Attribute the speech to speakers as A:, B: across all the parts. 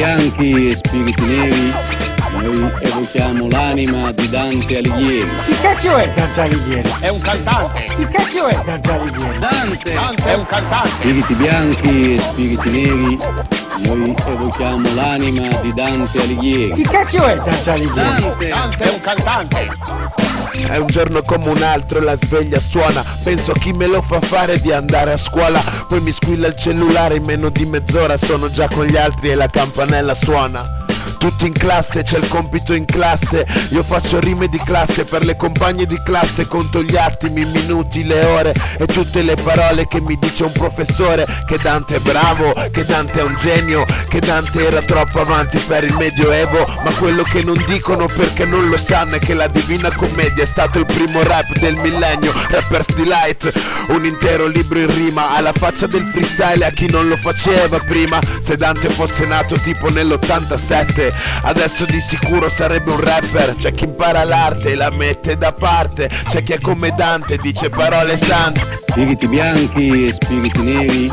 A: bianchi e spiriti neri, noi evochiamo l'anima di Dante Alighieri.
B: Chi cacchio è Dante Alighieri?
C: È un cantante.
B: Chi cacchio è Dante Alighieri?
A: Dante!
C: Dante è un cantante.
A: Spiriti bianchi e spiriti neri, noi evochiamo l'anima di Dante Alighieri.
B: Chi cacchio è Dante Alighieri?
A: Dante!
C: Dante è un cantante.
D: È un giorno come un altro, la sveglia suona Penso a chi me lo fa fare di andare a scuola Poi mi squilla il cellulare in meno di mezz'ora Sono già con gli altri e la campanella suona tutti in classe, c'è il compito in classe. Io faccio rime di classe per le compagne di classe. Conto gli attimi, i minuti, le ore E tutte le parole che mi dice un professore. Che Dante è bravo, che Dante è un genio Che Dante era troppo avanti per il medioevo. Ma quello che non dicono perché non lo sanno È che la Divina Commedia è stato il primo rap del millennio. Rapper's Delight, un intero libro in rima. Alla faccia del freestyle a chi non lo faceva prima. Se Dante fosse nato tipo nell'87 Adesso di sicuro sarebbe un rapper C'è chi impara l'arte e la mette da parte C'è chi è come Dante dice parole sante
A: Spiriti bianchi e spiriti neri,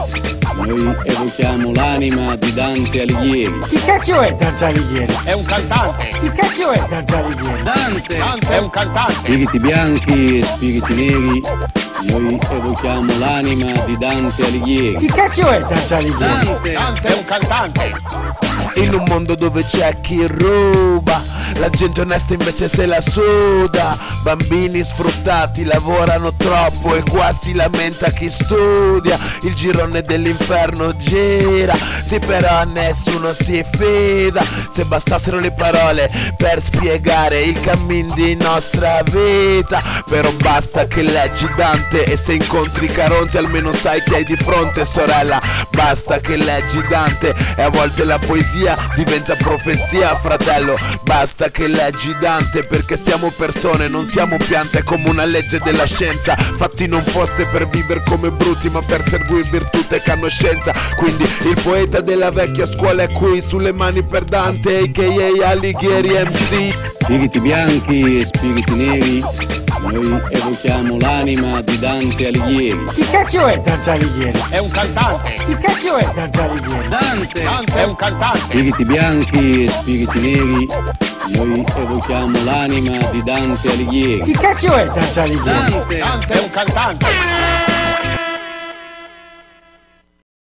A: noi evochiamo l'anima di Dante Alighieri.
B: Chi cacchio è Dante Alighieri?
C: È un cantante.
B: Chi cacchio è Dante Alighieri?
A: Dante!
C: Dante è un cantante.
A: Spiriti bianchi e spiriti neri, noi evochiamo l'anima di Dante Alighieri.
B: Chi cacchio è Dante Alighieri?
A: Dante!
C: Dante è un cantante.
D: In un mondo dove c'è chi ruba La gente onesta invece se la suda. Bambini sfruttati lavorano troppo E qua si lamenta chi studia. Il girone dell'inferno gira. Sì però a nessuno si fida. Se bastassero le parole per spiegare Il cammin di nostra vita. Però basta che leggi Dante E se incontri Caronte almeno sai che hai di fronte sorella. Basta che leggi Dante E a volte la poesia diventa profezia fratello. Basta che leggi Dante perché siamo persone non siamo piante È come una legge della scienza Fatti non foste per vivere come bruti ma per seguire virtù e conoscenza Quindi il poeta della vecchia scuola è qui sulle mani per Dante a.k.a. Alighieri MC
A: Spiriti bianchi e spiriti neri, noi evochiamo l'anima di Dante Alighieri.
B: Chi cacchio è Dante Alighieri?
C: È un cantante.
B: Chi cacchio è Dante Alighieri?
A: Dante!
C: Dante è un cantante.
A: Spiriti bianchi e spiriti neri, noi evochiamo l'anima di Dante Alighieri.
B: Chi cacchio è Dante Alighieri?
A: Dante!
C: Dante è un cantante.